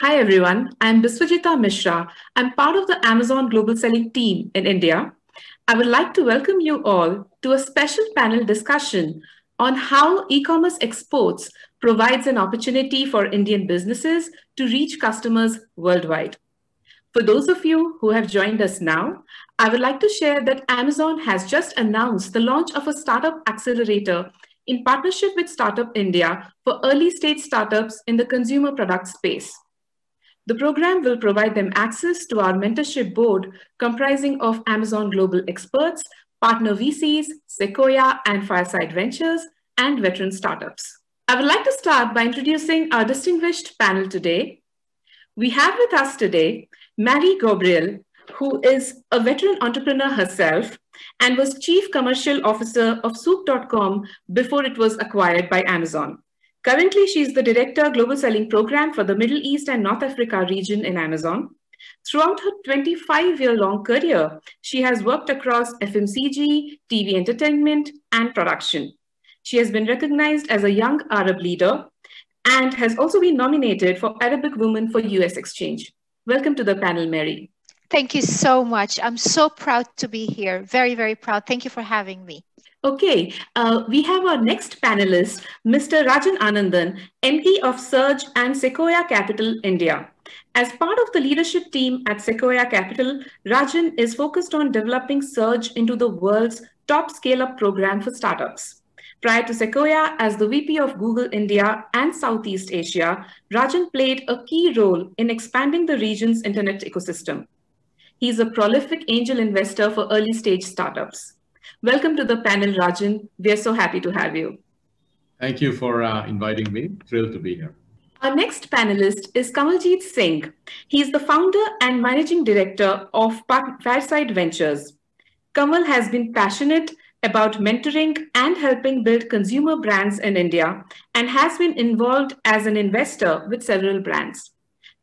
Hi, everyone. I'm Biswajita Mishra. I'm part of the Amazon Global Selling team in India. I would like to welcome you all to a special panel discussion on how e-commerce exports provides an opportunity for Indian businesses to reach customers worldwide. For those of you who have joined us now, I would like to share that Amazon has just announced the launch of a startup accelerator in partnership with Startup India for early stage startups in the consumer product space. The program will provide them access to our mentorship board comprising of Amazon Global experts, partner VCs, Sequoia and Fireside Ventures, and veteran startups. I would like to start by introducing our distinguished panel today. We have with us today Mary Ghobrial, who is a veteran entrepreneur herself and was chief commercial officer of souq.com before it was acquired by Amazon. Currently, she's the director global selling program for the Middle East and North Africa region in Amazon. Throughout her 25 year long career, she has worked across FMCG, TV entertainment, and production. She has been recognized as a young Arab leader and has also been nominated for Arabic Woman for US Exchange. Welcome to the panel, Mary. Thank you so much. I'm so proud to be here. Very, very proud. Thank you for having me. Okay, uh, we have our next panelist, Mr. Rajan Anandan, MD of Surge and Sequoia Capital India. As part of the leadership team at Sequoia Capital, Rajan is focused on developing Surge into the world's top scale-up program for startups. Prior to Sequoia, as the VP of Google India and Southeast Asia, Rajan played a key role in expanding the region's internet ecosystem. He's a prolific angel investor for early stage startups. Welcome to the panel, Rajan. We are so happy to have you. Thank you for uh, inviting me. Thrilled to be here. Our next panelist is Kanwaljit Singh. He is the founder and managing director of Fireside Ventures. Kanwal has been passionate about mentoring and helping build consumer brands in India and has been involved as an investor with several brands.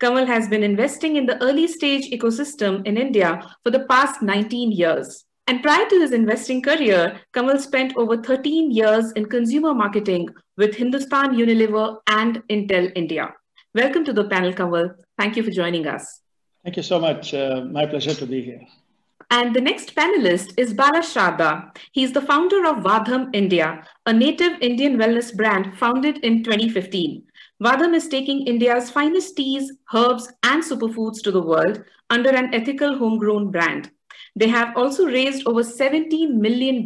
Kanwal has been investing in the early stage ecosystem in India for the past 19 years. And prior to his investing career, Kanwal spent over 13 years in consumer marketing with Hindustan Unilever and Intel India. Welcome to the panel, Kanwal. Thank you for joining us. Thank you so much. Uh, my pleasure to be here. And the next panelist is Bala Sarda. He's the founder of Vahdam India, a native Indian wellness brand founded in 2015. Vahdam is taking India's finest teas, herbs, and superfoods to the world under an ethical homegrown brand. They have also raised over $70 million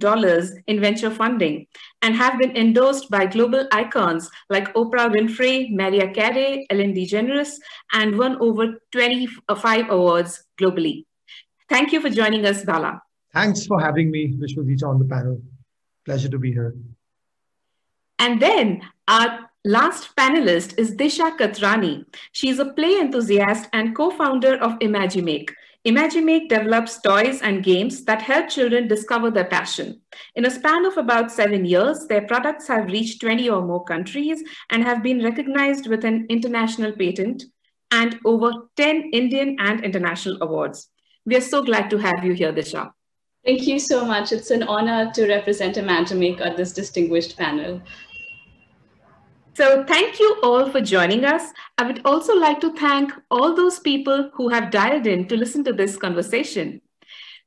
in venture funding and have been endorsed by global icons like Oprah Winfrey, Mariah Carey, Ellen DeGeneres, and won over 25 awards globally. Thank you for joining us, Bala. Thanks for having me, Vishwajita, on the panel. Pleasure to be here. And then our Last panelist is Disha Katharani. She is a play enthusiast and co-founder of Imagimake. Imagimake develops toys and games that help children discover their passion. In a span of about seven years, their products have reached 20 or more countries and have been recognized with an international patent and over 10 Indian and international awards. We are so glad to have you here, Disha. Thank you so much. It's an honor to represent Imagimake at this distinguished panel. So thank you all for joining us. I would also like to thank all those people who have dialed in to listen to this conversation.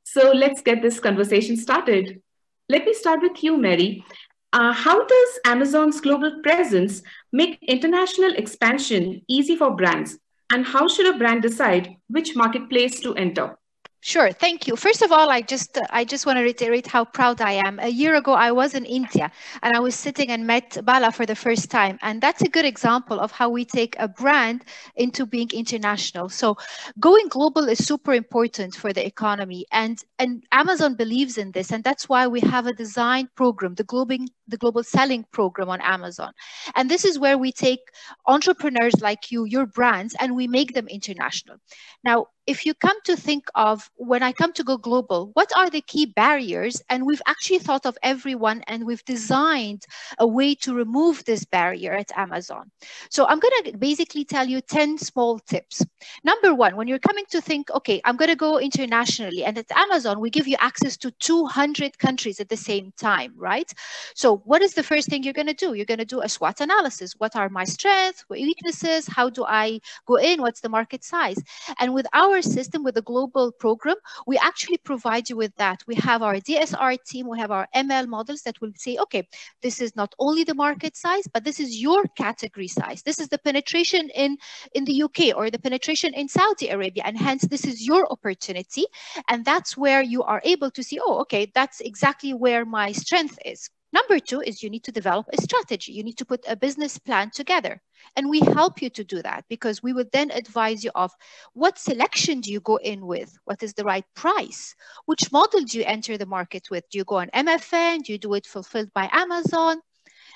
So let's get this conversation started. Let me start with you, Mary. Uh, how does Amazon's global presence make international expansion easy for brands? And how should a brand decide which marketplace to enter? Sure, thank you. First of all, I just uh, I just want to reiterate how proud I am. A year ago, I was in India and I was sitting and met Bala for the first time, and that's a good example of how we take a brand into being international. So, going global is super important for the economy, and and Amazon believes in this, and that's why we have a design program, the global the global selling program on Amazon, and this is where we take entrepreneurs like you, your brands, and we make them international. Now, if you come to think of when I come to go global, what are the key barriers? And we've actually thought of everyone and we've designed a way to remove this barrier at Amazon. So I'm going to basically tell you 10 small tips. Number one, when you're coming to think, okay, I'm going to go internationally, and at Amazon, we give you access to 200 countries at the same time, right? So what is the first thing you're going to do? You're going to do a SWOT analysis. What are my strengths, weaknesses? How do I go in? What's the market size? And with our system, with the global program, we actually provide you with that. We have our DSR team, we have our ML models that will say, okay, this is not only the market size, but this is your category size. This is the penetration in, in the UK or the penetration in Saudi Arabia. And hence, this is your opportunity. And that's where you are able to see, oh, okay, that's exactly where my strength is. Number two is you need to develop a strategy. You need to put a business plan together. And we help you to do that because we would then advise you of what selection do you go in with? What is the right price? Which model do you enter the market with? Do you go on MFN? Do you do it fulfilled by Amazon?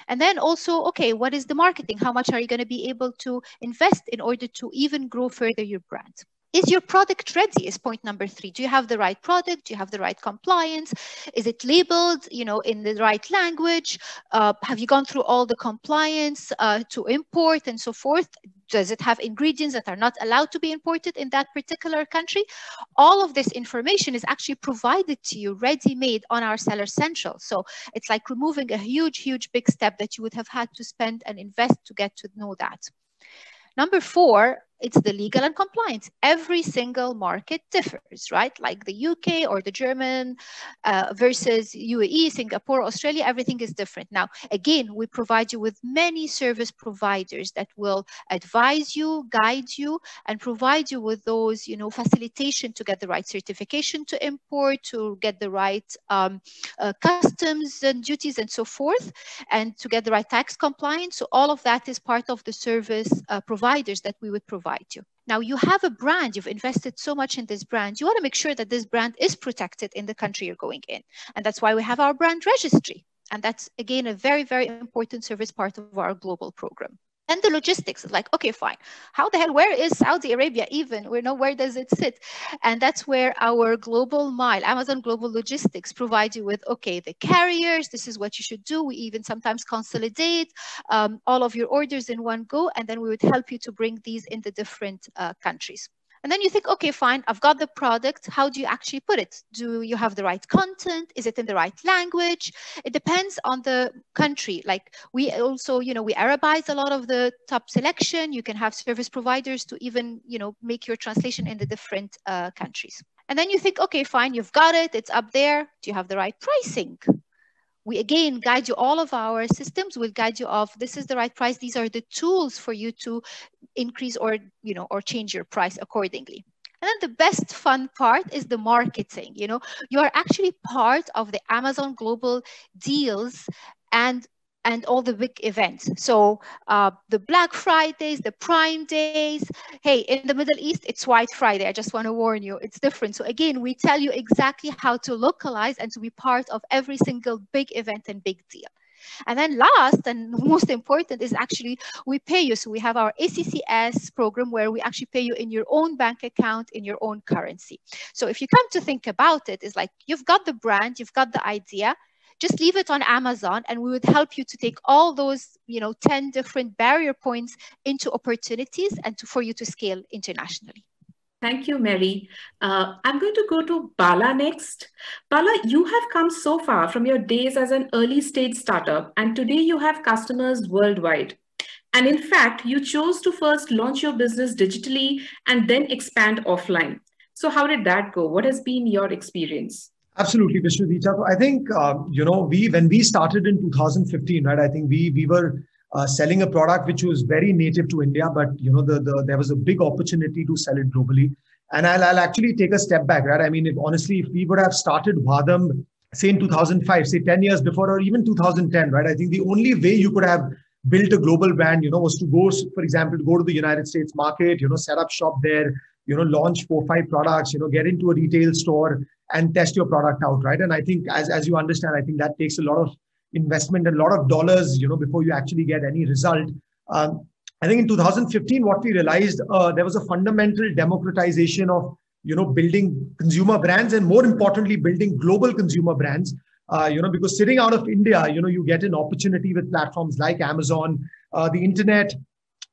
And then also, okay, what is the marketing? How much are you going to be able to invest in order to even grow further your brand? Is your product ready is point number three. Do you have the right product? Do you have the right compliance? Is it labeled, you know, in the right language? Uh, have you gone through all the compliance uh, to import and so forth? Does it have ingredients that are not allowed to be imported in that particular country? All of this information is actually provided to you ready-made on our Seller Central. So it's like removing a huge, huge big step that you would have had to spend and invest to get to know that. Number four, it's the legal and compliance. Every single market differs, right? Like the UK or the German uh, versus UAE, Singapore, Australia, everything is different. Now, again, we provide you with many service providers that will advise you, guide you, and provide you with those, you know, facilitation to get the right certification to import, to get the right um, uh, customs and duties and so forth, and to get the right tax compliance. So all of that is part of the service uh, providers that we would provide you. Now you have a brand, you've invested so much in this brand. You want to make sure that this brand is protected in the country you're going in. And that's why we have our brand registry. And that's again, a very, very important service part of our global program. And the logistics is like, okay, fine. How the hell, where is Saudi Arabia even? We know where does it sit? And that's where our global mile, Amazon Global Logistics provide you with, okay, the carriers, this is what you should do. We even sometimes consolidate um, all of your orders in one go, and then we would help you to bring these in the different uh, countries. And then you think, okay, fine, I've got the product. How do you actually put it? Do you have the right content? Is it in the right language? It depends on the country. Like we also, you know, we Arabize a lot of the top selection. You can have service providers to even, you know, make your translation in the different uh, countries. And then you think, okay, fine, you've got it. It's up there. Do you have the right pricing? We again guide you all of our systems. Will guide you of this is the right price. These are the tools for you to increase or you know or change your price accordingly. And then the best fun part is the marketing you know. You are actually part of the amazon global deals and and all the big events. So uh, the Black Fridays, the Prime Days. Hey, in the Middle East, it's White Friday. I just want to warn you, it's different. So again, we tell you exactly how to localize and to be part of every single big event and big deal. And then last and most important is actually we pay you. So we have our ACCS program where we actually pay you in your own bank account in your own currency. So if you come to think about it, it's like you've got the brand, you've got the idea, just leave it on Amazon and we would help you to take all those, you know, 10 different barrier points into opportunities and to, for you to scale internationally. Thank you, Mary. Uh, I'm going to go to Bala next. Bala, you have come so far from your days as an early stage startup, and today you have customers worldwide. And in fact, you chose to first launch your business digitally and then expand offline. So, how did that go? What has been your experience? Absolutely, Vishwadita. I think um, you know we when we started in 2015, right? I think we we were uh, selling a product which was very native to India, but you know the, the there was a big opportunity to sell it globally. And I'll, I'll actually take a step back, right? I mean, if honestly, if we would have started Vahdam, say in 2005, say 10 years before, or even 2010, right? I think the only way you could have built a global brand, you know, was to go, for example, go to the United States market, you know, set up shop there, you know, launch four, five products, you know, get into a retail store and test your product out, right? And I think as, as you understand, I think that takes a lot of investment a lot of dollars, you know, before you actually get any result. Um, I think in 2015, what we realized uh, there was a fundamental democratization of you know building consumer brands and more importantly building global consumer brands. Uh, you know because sitting out of India, you know you get an opportunity with platforms like Amazon, uh, the internet,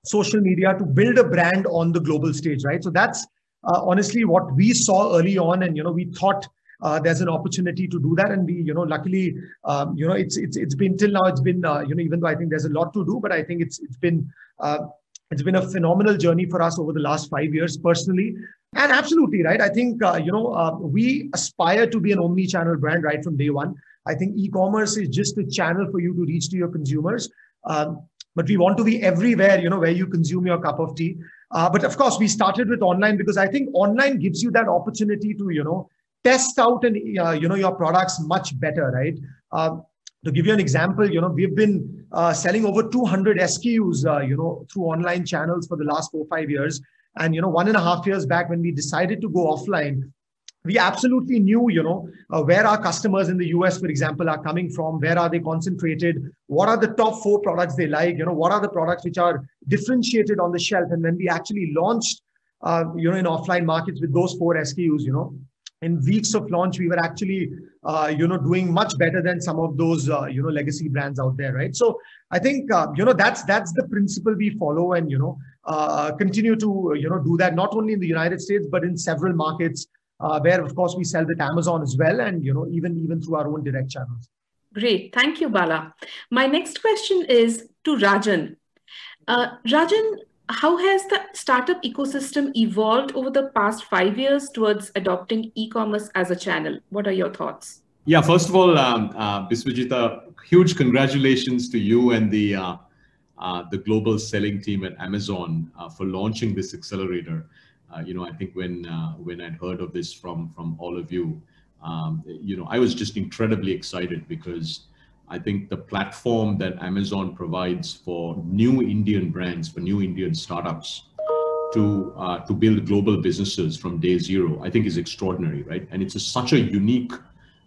social media to build a brand on the global stage, right? So that's uh, honestly what we saw early on, and you know we thought uh, there's an opportunity to do that. And we you know luckily um, you know it's it's it's been till now it's been uh, you know even though i think there's a lot to do but i think it's it's been uh, it's been a phenomenal journey for us over the last five years personally. And absolutely right? I think uh, you know uh, we aspire to be an omni-channel brand right from day one. I think e-commerce is just a channel for you to reach to your consumers. Um, but we want to be everywhere you know where you consume your cup of tea uh, but of course we started with online because i think online gives you that opportunity to you know test out and uh, you know your products much better, right? Uh, to give you an example, you know we've been uh, selling over 200 SKUs, uh, you know, through online channels for the last four five years. And you know, one and a half years back when we decided to go offline, we absolutely knew, you know, uh, where our customers in the US, for example, are coming from, where are they concentrated, what are the top four products they like, you know, what are the products which are differentiated on the shelf. And when we actually launched, uh, you know, in offline markets with those four SKUs, you know, in weeks of launch, we were actually, uh, you know, doing much better than some of those, uh, you know, legacy brands out there, right? So I think, uh, you know, that's that's the principle we follow, and you know, uh, continue to, you know, do that not only in the United States but in several markets uh, where, of course, we sell with Amazon as well, and you know, even even through our own direct channels. Great, thank you, Bala. My next question is to Rajan. Uh, Rajan, how has the startup ecosystem evolved over the past five years towards adopting e-commerce as a channel? What are your thoughts? Yeah, first of all, um, uh, Biswajita, huge congratulations to you and the uh, uh, the global selling team at Amazon uh, for launching this accelerator. Uh, you know, I think when uh, when I'd heard of this from from all of you, um, you know, I was just incredibly excited because I think the platform that Amazon provides for new Indian brands, for new Indian startups to uh, to build global businesses from day zero, I think is extraordinary, right? And it's a, such a unique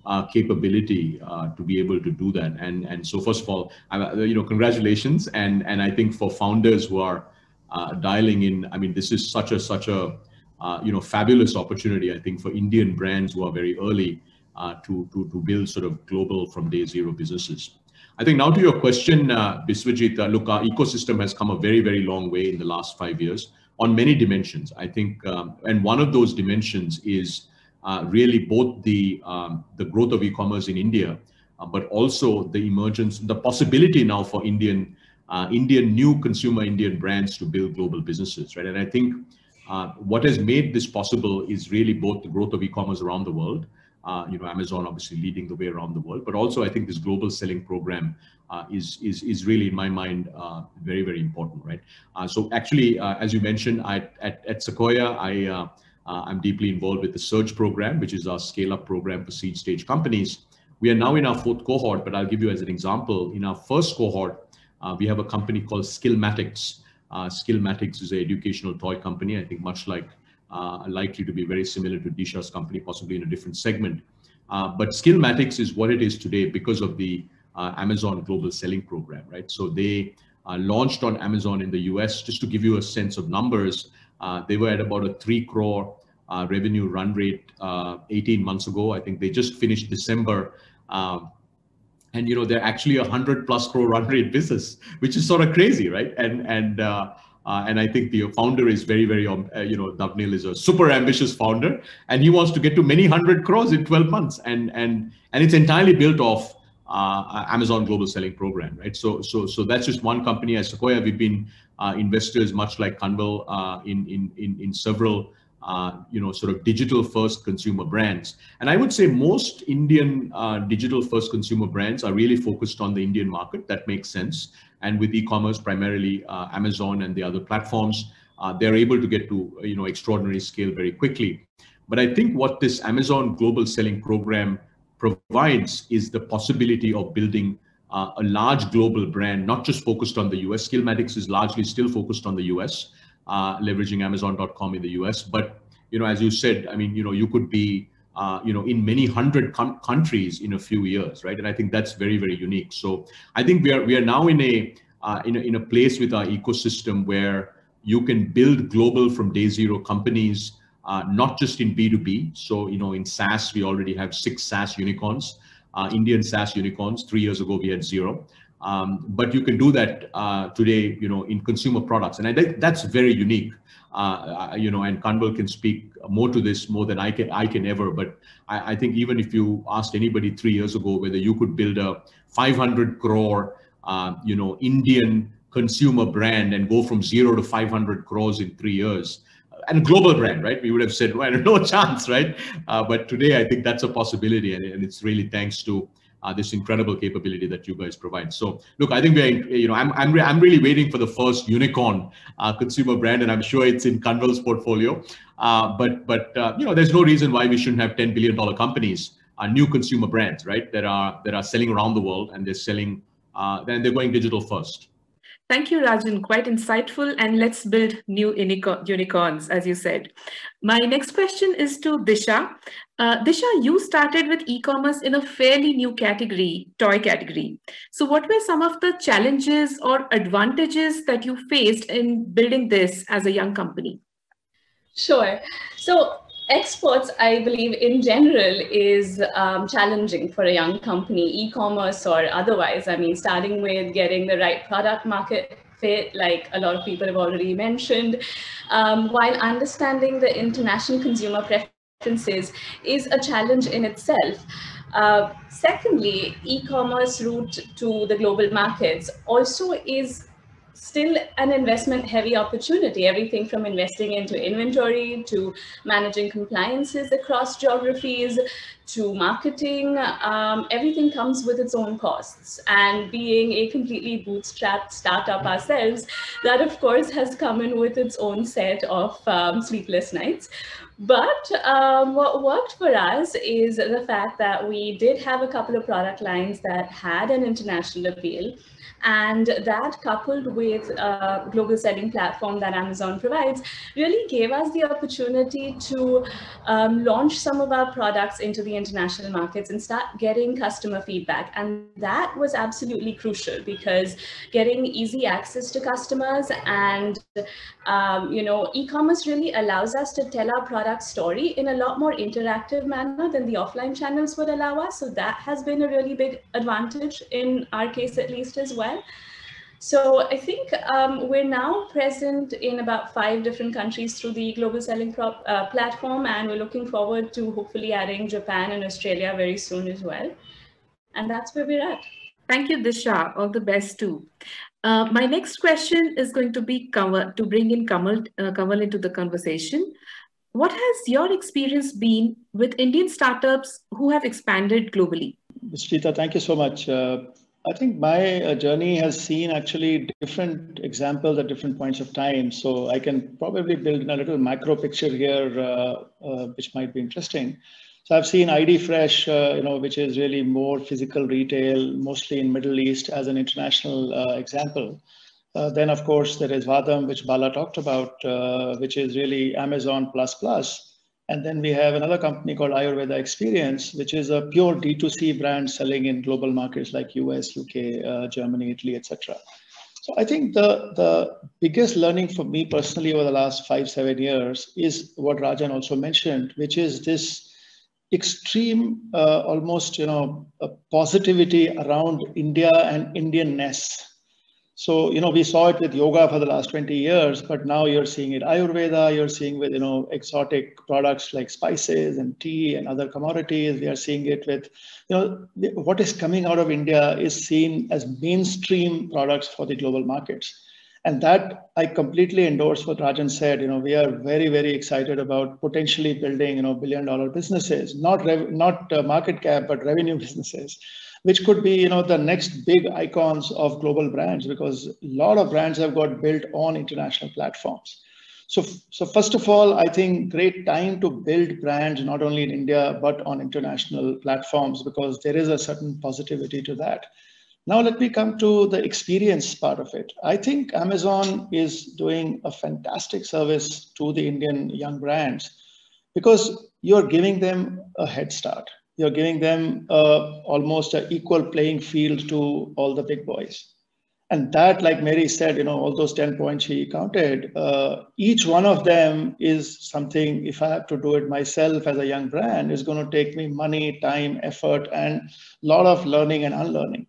uh, capability uh, to be able to do that. And and so first of all, I, you know, congratulations. And and I think for founders who are uh, dialing in, I mean, this is such a such a uh, you know fabulous opportunity. I think for Indian brands who are very early uh, to, to, to build sort of global from day zero businesses. I think now to your question, uh, Biswajit, uh, look, our ecosystem has come a very, very long way in the last five years on many dimensions. I think, um, and one of those dimensions is uh, really both the, um, the growth of e-commerce in India, uh, but also the emergence, the possibility now for Indian, uh, Indian new consumer Indian brands to build global businesses, right? And I think uh, what has made this possible is really both the growth of e-commerce around the world, uh, you know, Amazon obviously leading the way around the world, but also I think this global selling program uh, is, is, is really in my mind uh, very, very important, right? Uh, so actually, as you mentioned, I, at, at Sequoia, I, I'm deeply involved with the Surge program, which is our scale-up program for seed stage companies. We are now in our fourth cohort, but I'll give you as an example. In our first cohort, we have a company called Skillmatics. Skillmatics is an educational toy company, I think much like uh, likely to be very similar to Disha's company, possibly in a different segment. Uh, but Skillmatics is what it is today because of the uh, Amazon Global Selling Program, right? So they uh, launched on Amazon in the US. Just to give you a sense of numbers, uh, they were at about a three crore uh, revenue run rate 18 months ago. I think they just finished December. Um, and you know they're actually a hundred plus crore run rate business, which is sort of crazy, right? And and uh, and I think the founder is very, very, um, uh, you know, Navnil is a super ambitious founder, and he wants to get to many hundred crores in 12 months, and and and it's entirely built off uh, Amazon Global Selling Program, right? So so so that's just one company. At Sequoia, we've been uh, investors, much like Kanwal, uh, in in in in several. Uh, you know, sort of digital first consumer brands. And I would say most Indian digital first consumer brands are really focused on the Indian market. That makes sense and with e-commerce, primarily uh, Amazon and the other platforms, uh, they're able to get to you know extraordinary scale very quickly. But I think what this Amazon Global Selling Program provides is the possibility of building uh, a large global brand, not just focused on the US. Skillmatics is largely still focused on the US, uh, leveraging Amazon.com in the US. But you know, as you said, I mean, you know, you could be uh, you know, in many hundred countries in a few years, right? And I think that's very, very unique. So I think we are we are now in a uh, in, a, in a place with our ecosystem where you can build global from day zero companies, uh, not just in B2B. So, you know, in SaaS, we already have six SaaS unicorns, uh, Indian SaaS unicorns. Three years ago, we had zero. Um, but you can do that uh, today, you know, in consumer products, and I think that's very unique. Uh, you know, and Kanwal can speak more to this more than I can I can ever. But I, I, think even if you asked anybody three years ago whether you could build a 500 crore, uh, you know, Indian consumer brand and go from zero to 500 crores in three years, and a global brand, right? We would have said, well, no chance, right? Uh, but today, I think that's a possibility, and, and it's really thanks to uh, this incredible capability that you guys provide. So, look, I think we're, you know, I'm, I'm, re- I'm really waiting for the first unicorn uh, consumer brand, and I'm sure it's in Kanwal's portfolio. Uh, but, but uh, you know, there's no reason why we shouldn't have 10 billion dollar companies, uh, new consumer brands, right? That are that are selling around the world, and they're selling, uh, and they're going digital first. Thank you, Rajan. Quite insightful. And let's build new unicorns, as you said. My next question is to Disha. Uh, Disha, you started with e-commerce in a fairly new category, toy category. So what were some of the challenges or advantages that you faced in building this as a young company? Sure. So exports, I believe, in general, is um, challenging for a young company, e-commerce or otherwise. I mean, starting with getting the right product market fit, like a lot of people have already mentioned, um, while understanding the international consumer preferences is a challenge in itself. Uh, secondly, e-commerce route to the global markets also is still an investment heavy opportunity, everything from investing into inventory to managing compliances across geographies to marketing, um, everything comes with its own costs. And being a completely bootstrapped startup ourselves, that of course has come in with its own set of um, sleepless nights. But um, what worked for us is the fact that we did have a couple of product lines that had an international appeal and that coupled with a global selling platform that Amazon provides really gave us the opportunity to um, launch some of our products into the international markets and start getting customer feedback. And that was absolutely crucial because getting easy access to customers and um, you know, e-commerce really allows us to tell our product story in a lot more interactive manner than the offline channels would allow us. So that has been a really big advantage in our case, at least as well. So I think um, we're now present in about five different countries through the global selling prop, uh, platform, and we're looking forward to hopefully adding Japan and Australia very soon as well. And that's where we're at. Thank you, Disha. All the best too. Uh, my next question is going to be Kanwal, to bring in Kanwal, uh, Kanwal into the conversation. What has your experience been with Indian startups who have expanded globally? Vishita, thank you so much. Uh, I think my uh, journey has seen actually different examples at different points of time. So I can probably build in a little macro picture here, uh, uh, which might be interesting. So I've seen ID Fresh, uh, you know, which is really more physical retail, mostly in Middle East as an international uh, example. Uh, then of course there is Vahdam, which Bala talked about, which is really Amazon plus plus. And then we have another company called Ayurveda Experience, which is a pure D2C brand selling in global markets like US, UK, uh, Germany, Italy, etc. So I think the, the biggest learning for me personally over the last five, seven years is what Rajan also mentioned, which is this extreme, uh, almost, you know, positivity around India and Indianness so, you know, we saw it with yoga for the last 20 years, but now you're seeing it Ayurveda, you're seeing with, you know, exotic products like spices and tea and other commodities. We are seeing it with, you know, what is coming out of India is seen as mainstream products for the global markets. And that I completely endorse what Rajan said. You know, we are very, very excited about potentially building, you know, billion dollar businesses, not, rev- not uh, market cap, but revenue businesses which could be you know the next big icons of global brands because a lot of brands have got built on international platforms. So so first of all i think great time to build brands not only in india but on international platforms because there is a certain positivity to that. Now let me come to the experience part of it. I think amazon is doing a fantastic service to the indian young brands because you're giving them a head start you're giving them uh, almost an equal playing field to all the big boys. and that like mary said you know all those 10 points she counted uh, each one of them is something if i have to do it myself as a young brand is going to take me money time effort and a lot of learning and unlearning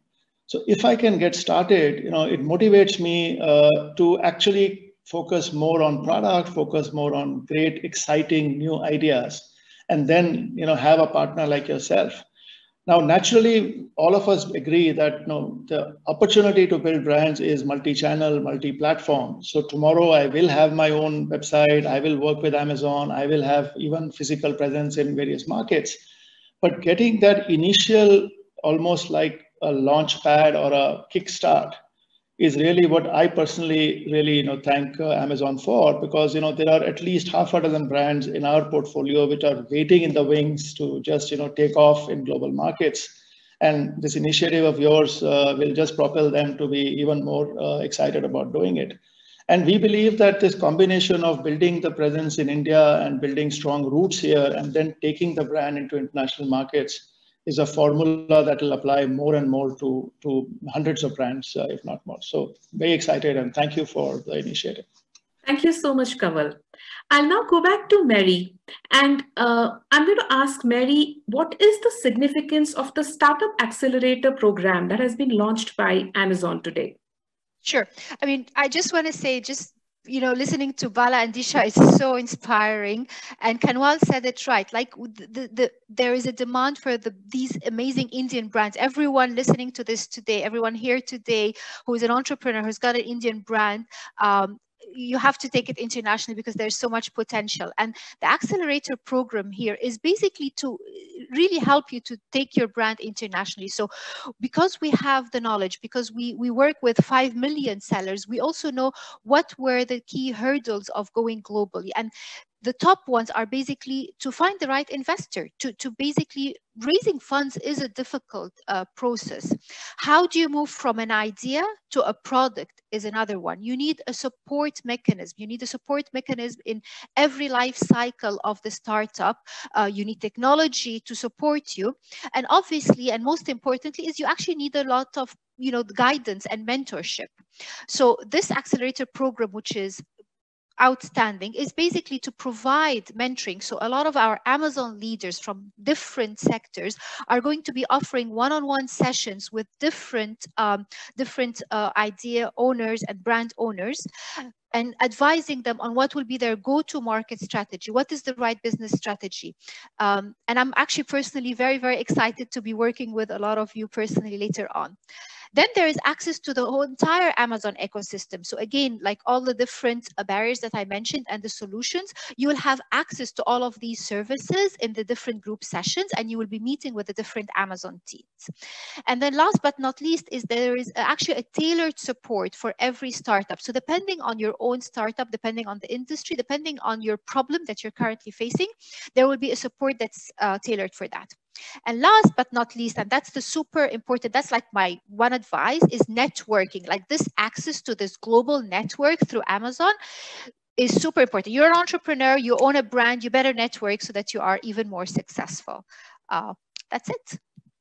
so if i can get started you know it motivates me uh, to actually focus more on product focus more on great exciting new ideas and then you know have a partner like yourself now, naturally, all of us agree that you know, the opportunity to build brands is multi-channel, multi-platform. So tomorrow I will have my own website. I will work with Amazon. I will have even physical presence in various markets. But getting that initial, almost like a launch pad or a kickstart, is really what I personally really you know thank uh, Amazon for because you know there are at least half a dozen brands in our portfolio which are waiting in the wings to just you know take off in global markets, and this initiative of yours uh, will just propel them to be even more uh, excited about doing it. And we believe that this combination of building the presence in India and building strong roots here and then taking the brand into international markets is a formula that will apply more and more to, to hundreds of brands, uh, if not more. So very excited and thank you for the initiative. Thank you so much, Kanwal. I'll now go back to Mary. And uh, I'm going to ask Mary, what is the significance of the Startup Accelerator program that has been launched by Amazon today? Sure. I mean, I just want to say, just you know, listening to Bala and Disha is so inspiring. And Kanwal said it right. Like the, the, there is a demand for the, these amazing Indian brands. Everyone listening to this today, everyone here today who is an entrepreneur who's got an Indian brand, um, you have to take it internationally because there's so much potential. And the accelerator program here is basically to uh, really help you to take your brand internationally. So because we have the knowledge, because we, we work with 5 million sellers, we also know what were the key hurdles of going globally. And the top ones are basically to find the right investor to, to basically raising funds is a difficult uh, process. How do you move from an idea to a product is another one. You need a support mechanism. You need a support mechanism in every life cycle of the startup. Uh, you need technology to support you. And obviously and most importantly is you actually need a lot of you know guidance and mentorship. So this accelerator program which is outstanding is basically to provide mentoring. So a lot of our Amazon leaders from different sectors are going to be offering one-on-one -on -one sessions with different um, different uh, idea owners and brand owners and advising them on what will be their go-to market strategy. What is the right business strategy? Um, and i'm actually personally very very excited to be working with a lot of you personally later on then there is access to the whole entire Amazon ecosystem. So again, like all the different uh, barriers that I mentioned and the solutions, you will have access to all of these services in the different group sessions and you will be meeting with the different Amazon teams. And then last but not least is there is actually a tailored support for every startup. So depending on your own startup, depending on the industry, depending on your problem that you're currently facing, there will be a support that's uh, tailored for that. And last but not least, and that's the super important, that's like my one advice is networking, like this access to this global network through Amazon is super important. You're an entrepreneur, you own a brand, you better network so that you are even more successful. Uh, that's it.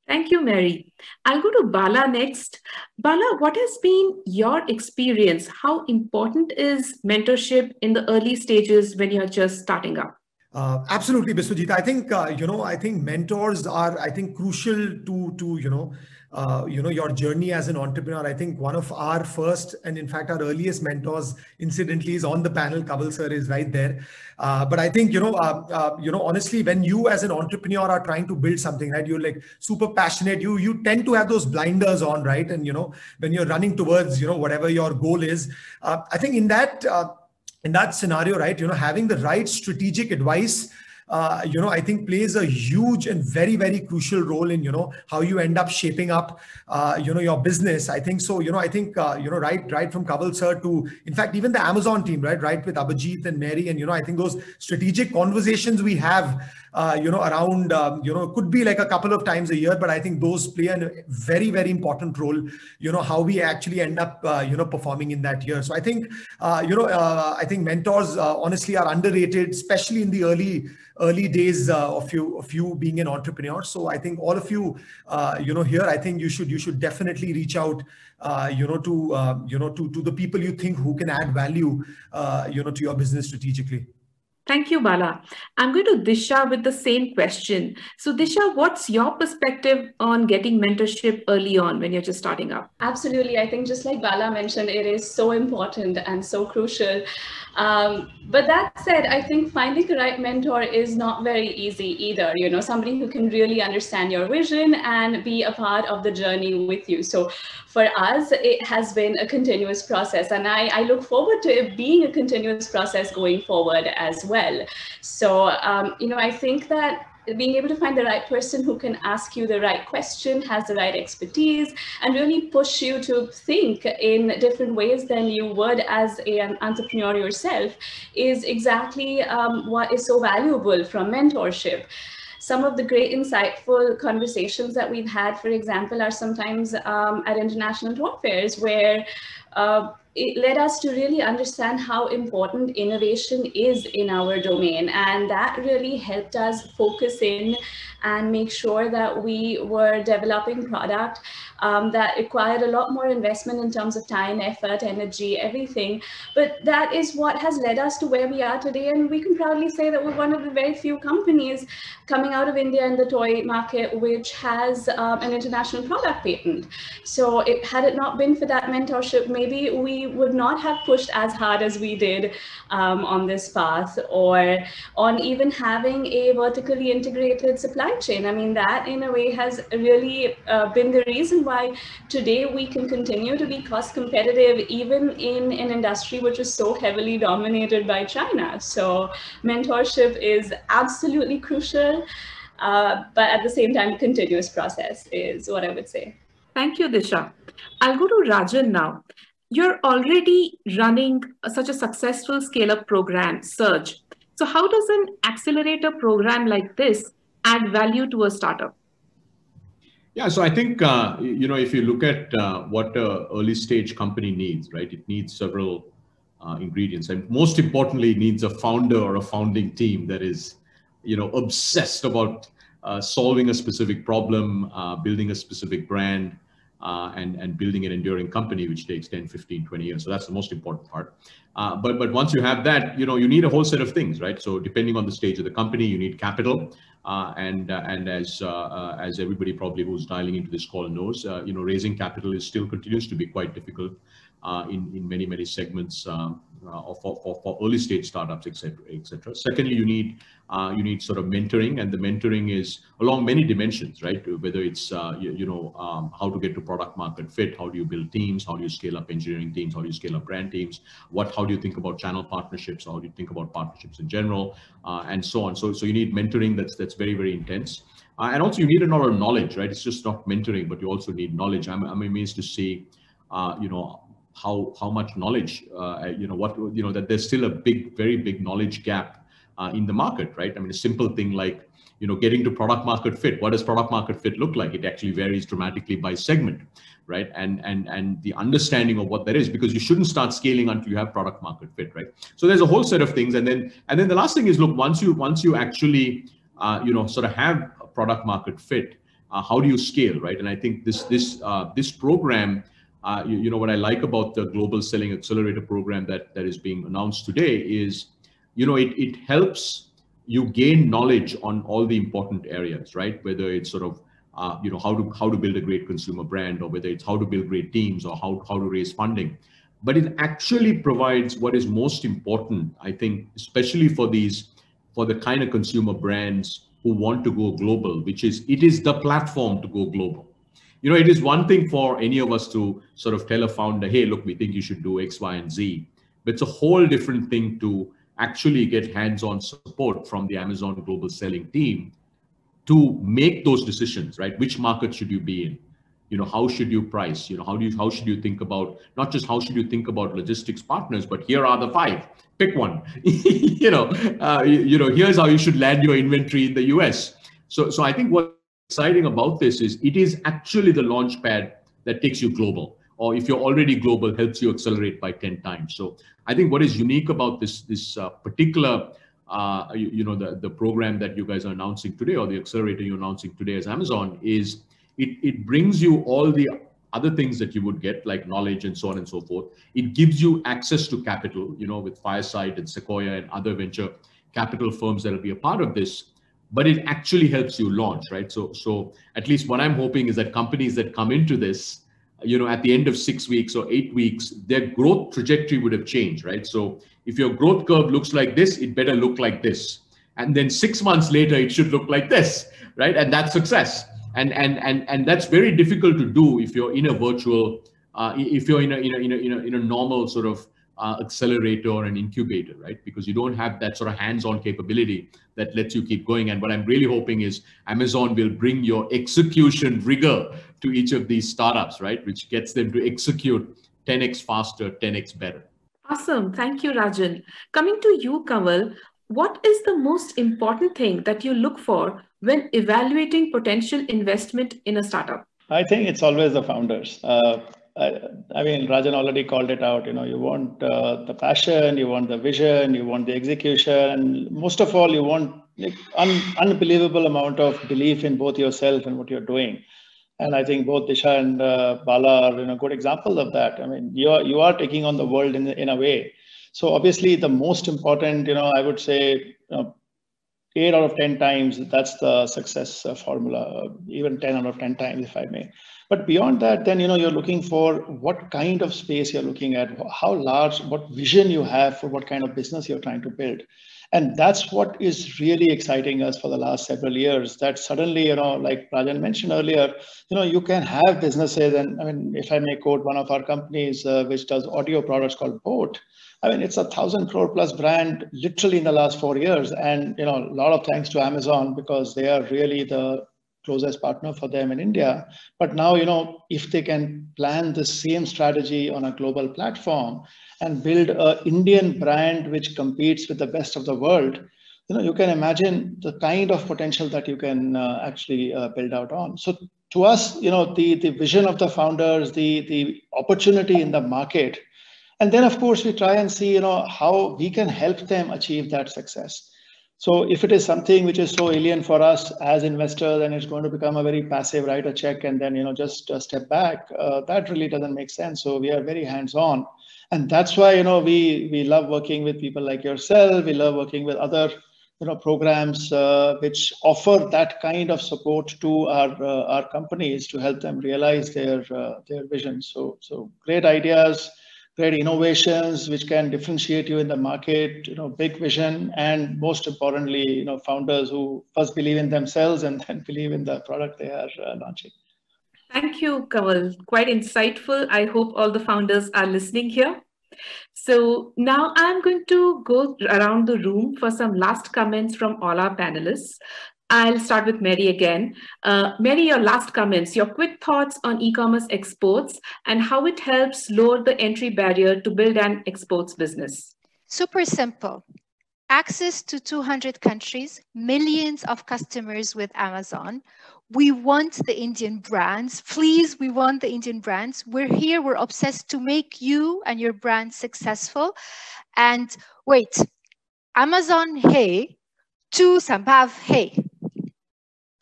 Thank you, Mary. I'll go to Bala next. Bala, what has been your experience? How important is mentorship in the early stages when you're just starting up? Uh, absolutely, Biswajit. I think uh, you know. I think mentors are, I think, crucial to to you know, uh, you know, your journey as an entrepreneur. I think one of our first and in fact our earliest mentors, incidentally, is on the panel. Kanwal sir is right there. Uh, but I think you know, uh, uh, you know, honestly, when you as an entrepreneur are trying to build something, right, you're like super passionate. You you tend to have those blinders on, right? And you know, when you're running towards you know whatever your goal is, I think in that in that scenario, right, you know, having the right strategic advice uh, you know, I think plays a huge and very, very crucial role in, you know, how you end up shaping up, uh, you know, your business. I think so, you know, I think, uh, you know, right, right from Kanwal sir to, in fact, even the Amazon team, right, right with Abhijit and Mary. And, you know, I think those strategic conversations we have, uh, you know, around, um, you know, could be like a couple of times a year, but I think those play a very, very important role, you know, how we actually end up, uh, you know, performing in that year. So I think, uh, you know, I think mentors honestly are underrated, especially in the early early days uh, of you of you being an entrepreneur. So I think all of you, uh, you know, here I think you should you should definitely reach out, uh, you know, to uh, you know to to the people you think who can add value, uh, you know, to your business strategically. Thank you, Bala. I'm going to Disha with the same question. So, Disha, what's your perspective on getting mentorship early on when you're just starting up? Absolutely. I think just like Bala mentioned, it is so important and so crucial. Um, but that said, I think finding the right mentor is not very easy either. You know, somebody who can really understand your vision and be a part of the journey with you. So for us, it has been a continuous process. And I, I look forward to it being a continuous process going forward as well. So, um, you know, I think that being able to find the right person who can ask you the right question, has the right expertise, and really push you to think in different ways than you would as an entrepreneur yourself is exactly um, what is so valuable from mentorship. Some of the great insightful conversations that we've had, for example, are sometimes um, at international tour fairs where uh, it led us to really understand how important innovation is in our domain. And that really helped us focus in and make sure that we were developing product um, that required a lot more investment in terms of time, effort, energy, everything. But that is what has led us to where we are today. And we can proudly say that we're one of the very few companies coming out of India in the toy market, which has um, an international product patent. So it, had it not been for that mentorship, maybe we would not have pushed as hard as we did um, on this path or on even having a vertically integrated supply chain. I mean, that in a way has really uh, been the reason why today we can continue to be cost competitive even in an industry which is so heavily dominated by China. So mentorship is absolutely crucial. Uh, but at the same time, continuous process is what I would say. Thank you, Disha. I'll go to Rajan now. You're already running such a successful scale up program, Surge. So, how does an accelerator program like this add value to a startup? Yeah, so I think uh, you know if you look at uh, what a early stage company needs, right? It needs several uh, ingredients, and most importantly, it needs a founder or a founding team that is, you know, obsessed about uh, solving a specific problem, uh, building a specific brand, uh, and, and building an enduring company, which takes 10, 15, 20 years. So that's the most important part. But, but once you have that, you know, you need a whole set of things, right? So depending on the stage of the company, you need capital. Uh, and uh, and as uh, as everybody probably who's dialing into this call knows, you know, raising capital is still continues to be quite difficult in in many many segments um, for, for, for early stage startups, etc. etc. Secondly, you need uh, you need sort of mentoring and the mentoring is along many dimensions right? Whether it's uh, you, you, know um, how to get to product market fit how do you build teams how do you scale up engineering teams how do you scale up brand teams what how do you think about channel partnerships how do you think about partnerships in general uh, and so on. So so you need mentoring that's that's very very intense. Uh, and also you need a lot of knowledge right? It's just not mentoring but you also need knowledge. I'm, I'm amazed to see uh, you know how how much knowledge uh, you know what you know that there's still a big very big knowledge gap uh, in the market, right? I mean, a simple thing like you know getting to product market fit. What does product market fit look like? It actually varies dramatically by segment, right? And and and the understanding of what that is, because you shouldn't start scaling until you have product market fit, right? So there's a whole set of things, and then and then the last thing is look once you once you actually uh, you know sort of have a product market fit, uh, how do you scale, right? And I think this this uh, this program. Uh, you, you, know what I like about the Global Selling Accelerator program that that is being announced today is you know, it, it helps you gain knowledge on all the important areas, right? Whether it's sort of, uh, you know, how to how to build a great consumer brand, or whether it's how to build great teams, or how how to raise funding. But it actually provides what is most important, I think, especially for these for the kind of consumer brands who want to go global, which is it is the platform to go global. You know, it is one thing for any of us to sort of tell a founder, hey, look, we think you should do X, Y, and Z. But it's a whole different thing to actually get hands-on support from the Amazon global selling team to make those decisions, right? Which market should you be in? You know, how should you price? You know, how do you how should you think about not just how should you think about logistics partners, but here are the five. Pick one. you know, uh, you, you know, here's how you should land your inventory in the US. So, so I think what's exciting about this is it is actually the launch pad that takes you global or if you're already global, helps you accelerate by 10 times. So I think what is unique about this, this uh, particular uh, you, you, know, the, the program that you guys are announcing today or the accelerator you're announcing today as Amazon is it, it brings you all the other things that you would get like knowledge and so on and so forth. It gives you access to capital, you know, with Fireside and Sequoia and other venture capital firms that will be a part of this, but it actually helps you launch, right? So, so at least what I'm hoping is that companies that come into this, you know, at the end of six weeks or eight weeks, their growth trajectory would have changed, right? So if your growth curve looks like this, it better look like this. And then six months later, it should look like this, right? And that's success. And and and and that's very difficult to do if you're in a virtual, uh, if you're in a in a in a in a, in a normal sort of uh, accelerator or an incubator, right? Because you don't have that sort of hands-on capability that lets you keep going. And what I'm really hoping is Amazon will bring your execution rigor to each of these startups, right? Which gets them to execute 10x faster, 10x better. Awesome. Thank you, Rajan. Coming to you, Kanwal, what is the most important thing that you look for when evaluating potential investment in a startup? I think it's always the founders. Uh, I, I, mean, Rajan already called it out. You know, you want uh, the passion, you want the vision, you want the execution, and most of all, you want like un, unbelievable amount of belief in both yourself and what you're doing. And I think both Disha and uh, Bala are you know good examples of that. I mean, you are you are taking on the world in in a way. So obviously, the most important, you know, I would say, you know, eight out of ten times that's the success uh, formula. Even ten out of ten times, if I may. But beyond that, then you know you're looking for what kind of space you're looking at, how large, what vision you have for what kind of business you're trying to build and that's what is really exciting us for the last several years that suddenly you know like rajan mentioned earlier you know you can have businesses and i mean if i may quote one of our companies uh, which does audio products called boAt i mean it's a thousand crore plus brand literally in the last four years. And you know a lot of thanks to amazon because they are really the closest partner for them in India. But now, you know, if they can plan the same strategy on a global platform, and build a Indian brand which competes with the best of the world, you know, you can imagine the kind of potential that you can uh, actually uh, build out on. So to us, you know, the, the vision of the founders, the, the opportunity in the market, and then of course we try and see, you know, how we can help them achieve that success. So if it is something which is so alien for us as investors and it's going to become a very passive write a check and then you know just uh, step back, uh, that really doesn't make sense. So we are very hands-on. And that's why you know we we love working with people like yourself. We love working with other you know programs uh, which offer that kind of support to our uh, our companies to help them realize their uh, their vision. So so great ideas great innovations which can differentiate you in the market you know big vision and most importantly you know founders who first believe in themselves and then believe in the product they are uh, launching Thank you, Kanwal. Quite insightful. I hope all the founders are listening here. So now I'm going to go around the room for some last comments from all our panelists. I'll start with Mary again. Uh, Mary, your last comments, your quick thoughts on e-commerce exports and how it helps lower the entry barrier to build an exports business. Super simple access to 200 countries, millions of customers with Amazon. We want the Indian brands. Please, we want the Indian brands. We're here, we're obsessed to make you and your brand successful. And wait, Amazon Hey to Sambhav Hey.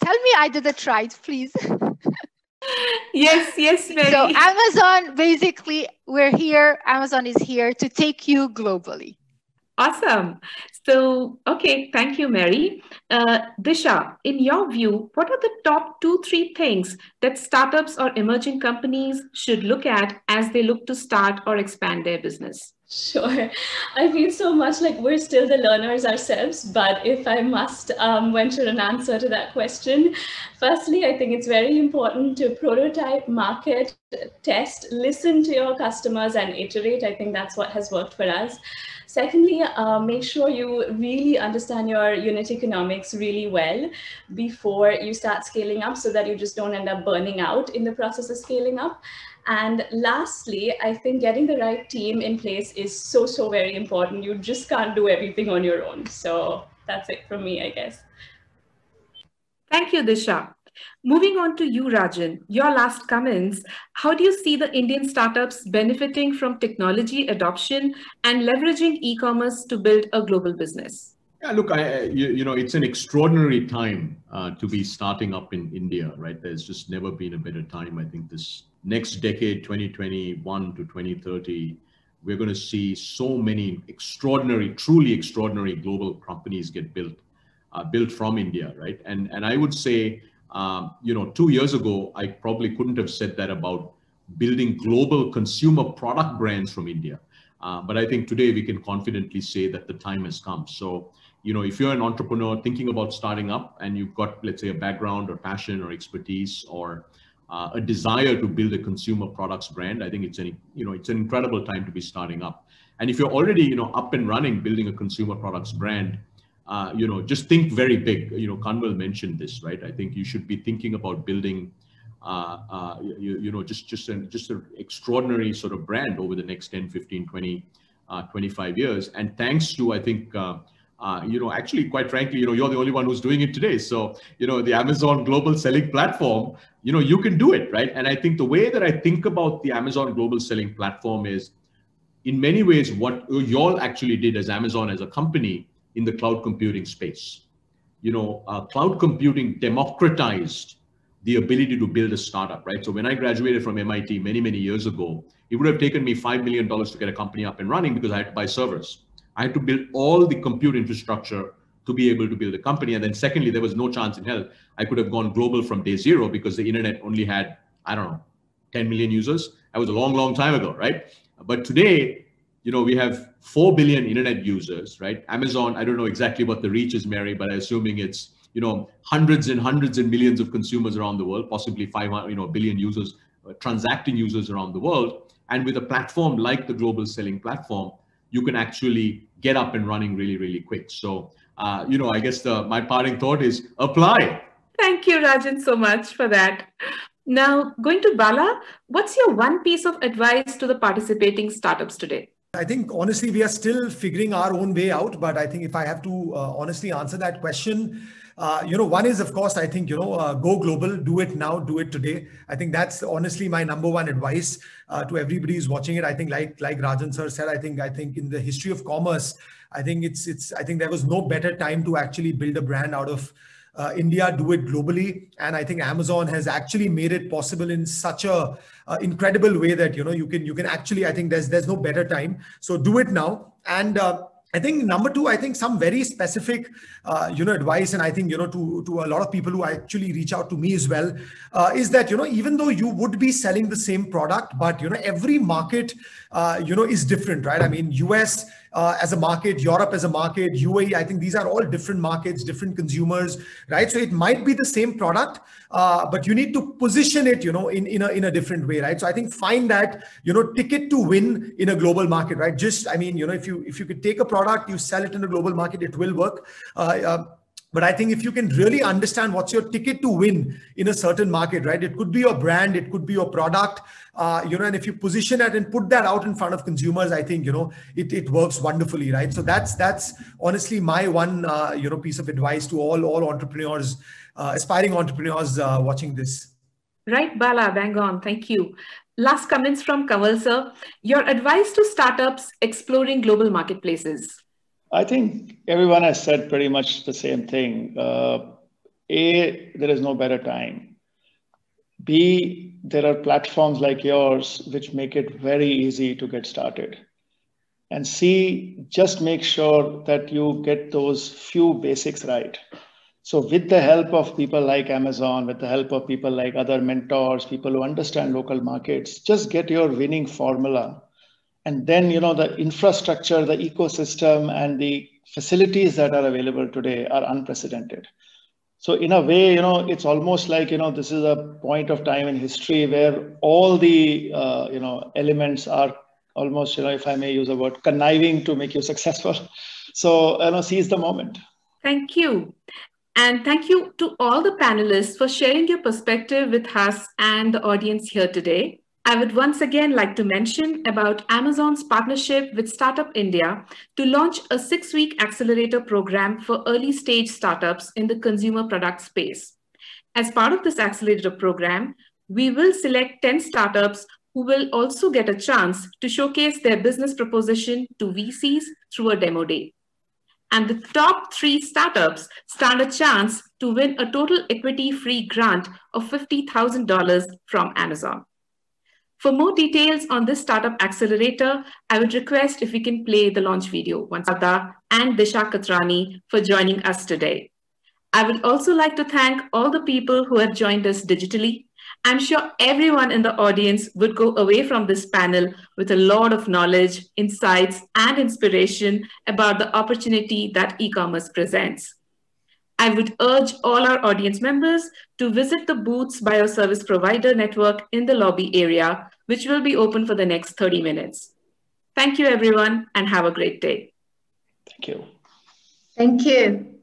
Tell me I did it right, please. yes, yes, Mary. So Amazon, basically, we're here. Amazon is here to take you globally. Awesome. So, okay, thank you, Mary. Uh, Disha, in your view, what are the top two, three things that startups or emerging companies should look at as they look to start or expand their business? Sure. I feel so much like we're still the learners ourselves, but if I must um, venture an answer to that question, firstly, I think it's very important to prototype, market, test, listen to your customers and iterate. I think that's what has worked for us. Secondly, uh, make sure you really understand your unit economics really well before you start scaling up so that you just don't end up burning out in the process of scaling up. And lastly, I think getting the right team in place is so, so very important. You just can't do everything on your own. So that's it from me, I guess. Thank you, Disha. Moving on to you, Rajan, your last comments. How do you see the Indian startups benefiting from technology adoption and leveraging e-commerce to build a global business? Yeah, look, I, you, you know, it's an extraordinary time uh, to be starting up in India, right? There's just never been a better time. I think this next decade, 2021 to 2030, we're going to see so many extraordinary, truly extraordinary global companies get built, uh, built from India, right? And and I would say, um, you know, two years ago, I probably couldn't have said that about building global consumer product brands from India. Uh, but I think today we can confidently say that the time has come. So, you know, if you're an entrepreneur thinking about starting up and you've got, let's say, a background or passion or expertise or uh, a desire to build a consumer products brand, I think it's an, you know, it's an incredible time to be starting up. And if you're already, you know, up and running, building a consumer products brand, uh, you know, just think very big. You know, Kanwal mentioned this, right? I think you should be thinking about building uh, uh, you, you, know, just just an just an extraordinary sort of brand over the next 10, 15, 20, uh, 25 years. And thanks to, I think, uh, you know, actually, quite frankly, you know, you're the only one who's doing it today. So, you know, the Amazon global selling platform, you know, you can do it, right? And I think the way that I think about the Amazon global selling platform is, in many ways, what y'all actually did as Amazon as a company in the cloud computing space. You know, uh, cloud computing democratized the ability to build a startup, right? So when I graduated from MIT many, many years ago, it would have taken me $5 million to get a company up and running because I had to buy servers. I had to build all the compute infrastructure to be able to build a company. And then secondly, there was no chance in hell I could have gone global from day zero because the internet only had, I don't know, 10 million users. That was a long, long time ago, right? But today, you know, we have 4 billion internet users, right? Amazon, I don't know exactly what the reach is, Mary, but I'm assuming it's you know, hundreds and hundreds and millions of consumers around the world, possibly 500, you know, billion users, uh, transacting users around the world. And with a platform like the global selling platform, you can actually get up and running really, really quick. So, uh, you know, I guess the, my parting thought is apply. Thank you, Rajan, so much for that. Now, going to Bala, what's your one piece of advice to the participating startups today? I think honestly, we are still figuring our own way out. But I think if I have to uh, honestly answer that question, uh, you know, one is of course, I think you know, uh, go global, do it now, do it today. I think that's honestly my number one advice uh, to everybody who's watching it. I think, like like Rajan sir said, I think I think in the history of commerce, I think it's it's I think there was no better time to actually build a brand out of. Uh, India do it globally, and I think Amazon has actually made it possible in such a uh, incredible way that you know you can you can actually I think there's there's no better time. So do it now, and uh, I think number two, I think some very specific, uh, you know, advice, and I think you know to to a lot of people who actually reach out to me as well, uh, is that you know even though you would be selling the same product, but you know every market, uh, you know, is different, right? I mean, US uh, as a market, Europe as a market, UAE. I think these are all different markets, different consumers, right? So it might be the same product, uh, but you need to position it, you know, in in a in a different way, right? So I think find that you know ticket to win in a global market, right? Just I mean, you know, if you if you could take a product, you sell it in a global market, it will work. Uh, uh but I think if you can really understand what's your ticket to win in a certain market, right? It could be your brand, it could be your product, uh, you know, and if you position it and put that out in front of consumers, I think you know it, it works wonderfully, right? So that's that's honestly my one uh, you know piece of advice to all all entrepreneurs, uh, aspiring entrepreneurs uh, watching this. Right, Bala, bang on. Thank you. Last comments from Kanwal sir. Your advice to startups exploring global marketplaces. I think everyone has said pretty much the same thing. Uh, A, there is no better time. B, there are platforms like yours which make it very easy to get started. And C, just make sure that you get those few basics right. So, with the help of people like Amazon, with the help of people like other mentors, people who understand local markets, just get your winning formula and then you know the infrastructure the ecosystem and the facilities that are available today are unprecedented. So in a way you know it's almost like you know this is a point of time in history where all the uh, you know elements are almost you know if i may use a word conniving to make you successful. So you know seize the moment. Thank you. And thank you to all the panelists for sharing your perspective with us and the audience here today I would once again like to mention about Amazon's partnership with Startup India to launch a six-week accelerator program for early stage startups in the consumer product space. As part of this accelerator program, we will select 10 startups who will also get a chance to showcase their business proposition to VCs through a demo day. and the top three startups stand a chance to win a total equity-free grant of $50,000 from Amazon. For more details on this startup accelerator, I would request if we can play the launch video once Ada and Disha Katharani for joining us today. I would also like to thank all the people who have joined us digitally. I'm sure everyone in the audience would go away from this panel with a lot of knowledge, insights, and inspiration about the opportunity that e-commerce presents. I would urge all our audience members to visit the booths by our service provider network in the lobby area, which will be open for the next 30 minutes. Thank you, everyone, and have a great day. Thank you. Thank you.